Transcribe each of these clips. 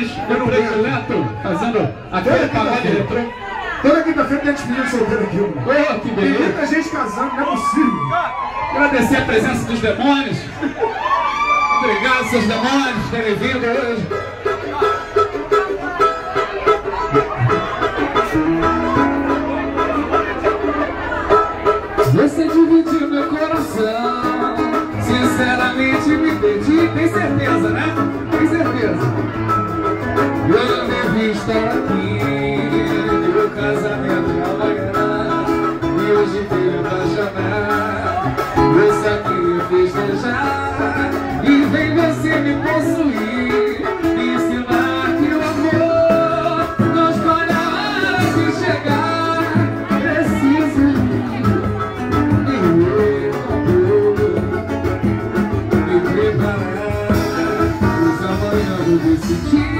demais, meu predileto, fazendo aquele pagode retrô. Toda quinta-feira tem despedida solteiro aqui, mano. Oh, que Tem beleza. muita gente casando, não é possível. Agradecer a presença dos demônios. Obrigado, seus demônios, por terem vindo hoje. Você dividiu meu coração. Sinceramente me perdi. Tem certeza, né? Tem certeza. Estar aqui. Meu casamento é amanhã. E hoje veio apaixonar. Você aqui festejar. E vem você me possuir. Me ensinar que o amor não escolhe a hora de chegar. Precisa me preparar. Os amanhã vou decidir.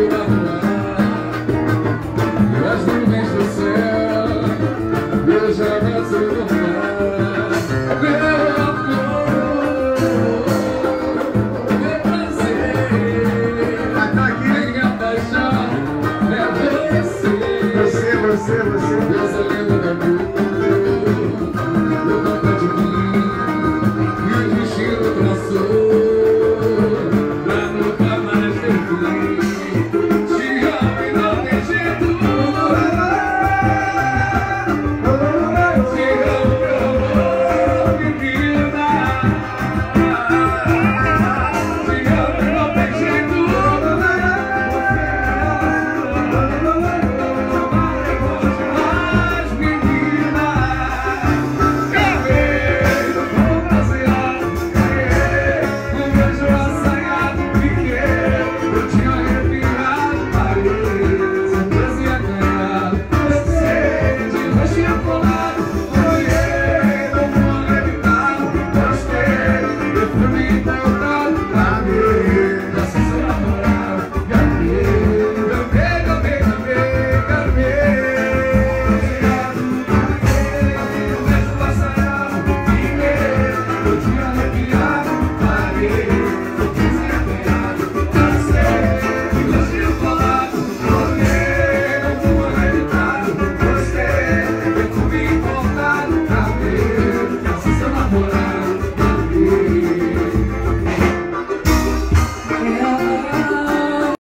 freedom.